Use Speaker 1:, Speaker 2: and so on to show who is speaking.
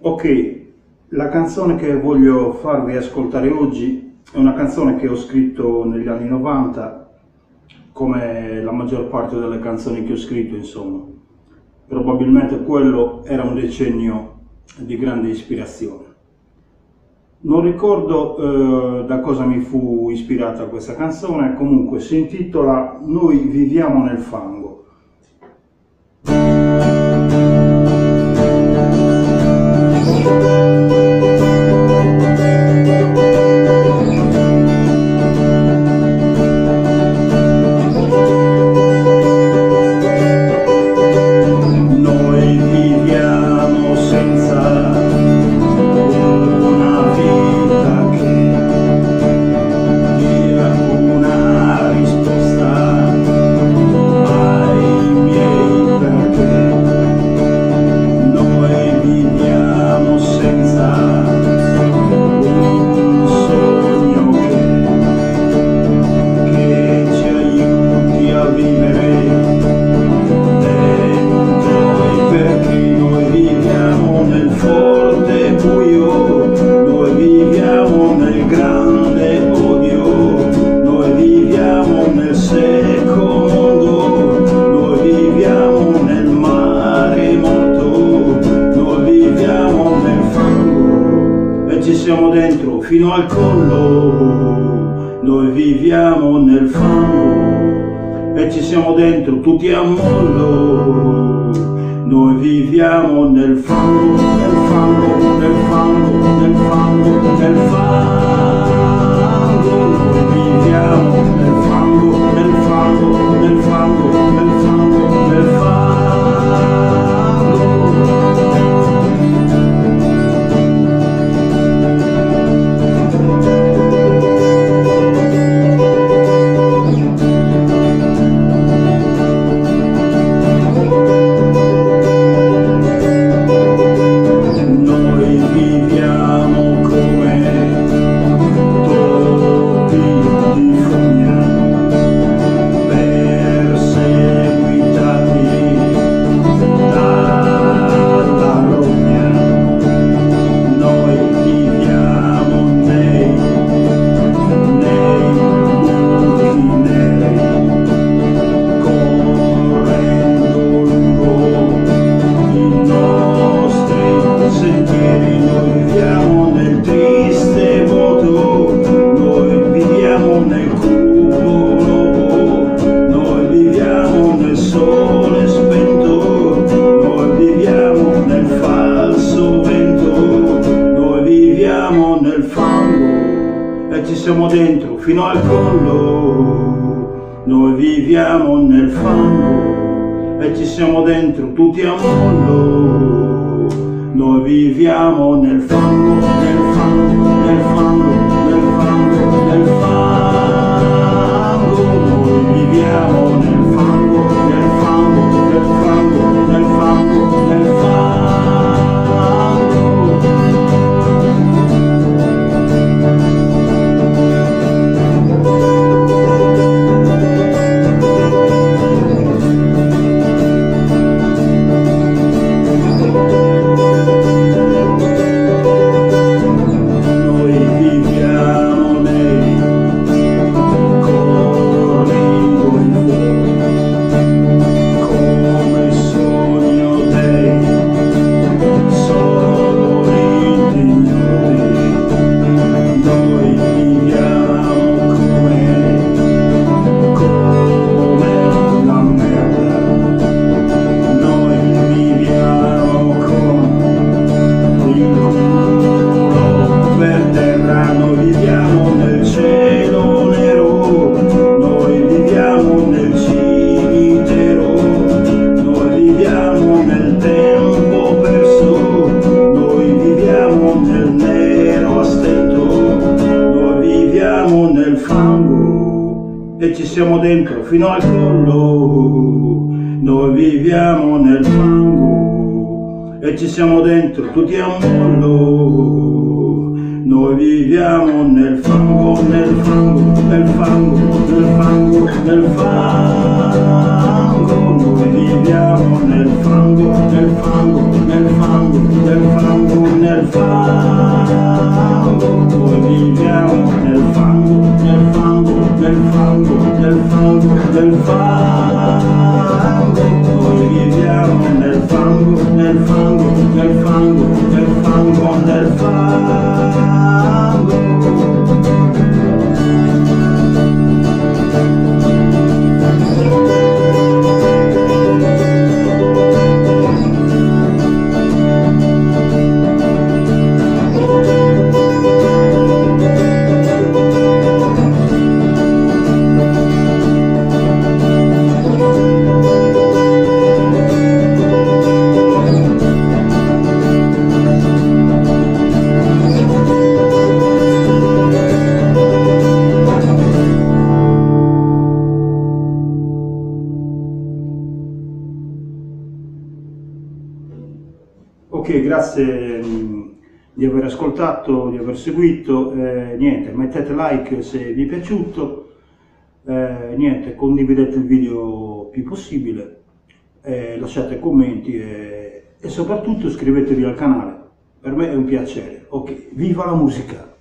Speaker 1: Ok, la canzone che voglio farvi ascoltare oggi è una canzone che ho scritto negli anni 90, come la maggior parte delle canzoni che ho scritto, insomma. Probabilmente quello era un decennio di grande ispirazione. Non ricordo eh, da cosa mi fu ispirata questa canzone, comunque si intitola Noi viviamo nel fango. Fino al collo, noi viviamo nel fango e ci siamo dentro tutti a mollo, noi viviamo nel fango, siamo dentro fino al collo, noi viviamo nel fango e ci siamo dentro tutti a mollo, noi viviamo nel fango, nel fango, nel fango, nel fango, nel fango, siamo dentro fino al collo, noi viviamo nel fango e ci siamo dentro tutti a mollo, noi viviamo nel fango, nel fango, nel fango, nel fango, nel fango. Del fango, noi viviamo nel fango, nel fango, nel fango, nel fango, nel fango. Ok, grazie mh, di aver ascoltato, di aver seguito. Eh, niente, mettete like se vi è piaciuto. Eh, niente, condividete il video più possibile, eh, lasciate commenti e, e soprattutto iscrivetevi al canale. Per me è un piacere. Ok, viva la musica!